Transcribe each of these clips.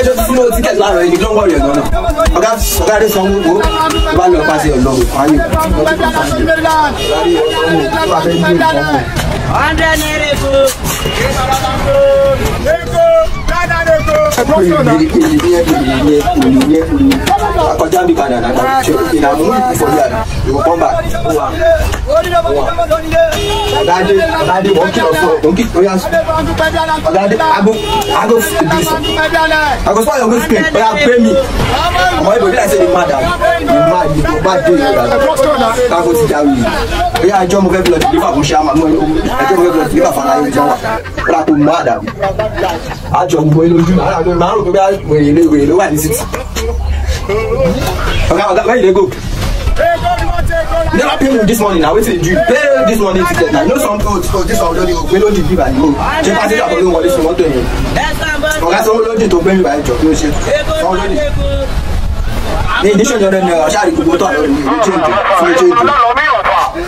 ẹjọ́ tuntun ní o ti tẹ̀sí láàárọ̀ yìí lọ́wọ́ Okay, okay. ọ̀gá ọ̀gá adé sanwó wo tó bá lọ pàṣẹ ọlọ́run fáyé ọ̀gá adé ọmọ ọmọ ọmọ ènìyẹ ènìyẹ ènìyẹ akọjá mi padà ilé ojú náà máa ń rò pé bá wèrè ló wèrè ló wà ní city ọ̀gá ọ̀gá where you dey go. never pay me this morning na wetin you do pay this morning ticket na you know some old oh, old oh, this one lórí ògbé lódì bíbá ni o ṣé pásítọ̀ tó ló ń wọlé sí mọ́tò yẹn ọ̀gá sanwó lódì tó gbé bíbá ìjọ tó ṣe sanwó lódì ní ìdíṣẹ́ ìjọba ẹni ọ̀ṣà àdìgbò tó àwọn ènìyàn méjèèjì fún méjèèjì.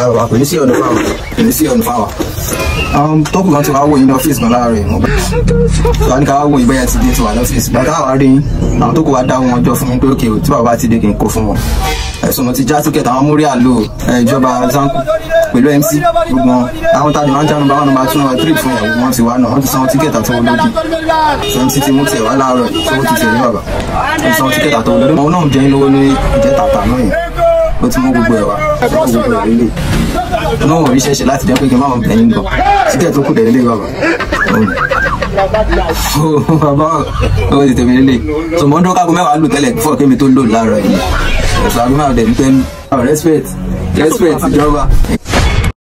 ẹ̀rọ àpè ní sí ọ̀nà fáwà ní sí ọ̀nà fáwà tó kù kan ti wá wò yín ní ọ́fíìsì no láàárọ̀ yìí wọ́n ní ká wá wò yín bẹ́yà ti dé ti wà lọ́fíìsì bàtà àwa rí yín àwọn tó kù wá dá wọn jọ fún mi pé òkè tí bàbá ti dé kì í kó fún wọn ẹ̀sùn ti já tíkẹ̀tì àwọn múrí àlò ìjọba zanku pẹ̀lú mc gbogbo wọn àwọn tàbí wọn jánu bá wọn nọ́mbà tún wọn trip fún ẹ̀ wọn ti wá náà wọn ti sanwó tíkẹ̀tì àti olóògì mc ti mú tiẹ̀ wá láàárọ̀ tí wọ́n ti tẹ̀lé bàbá wọn ti sanwó tíkẹ̀tì àti olóògì àwọn náà jẹ́ lówó ní ìjẹ́ta àtàná yẹn ó ti mú gbogbo ẹ̀ wá ó ti gbogbo ẹ̀ lélẹ̀ náà wọ̀n mi ṣẹ̀ṣẹ̀ láti jẹ́ pé kí n má mọ̀ tẹ̀yìn gan síkẹ̀ tó kù dẹ̀ lélẹ̀ bàbá bàbá ó ti tẹ̀mí lélẹ̀ tó mọ́ ń dọ́kàgó mẹ́wàá lò tẹ́lẹ̀ fún ọ̀kẹ́mi tó ń lò láàárọ̀ yìí ẹ̀sọ́ àgbẹ̀mọ̀ dẹ̀ ń tẹ́nu respect respect ìjọba.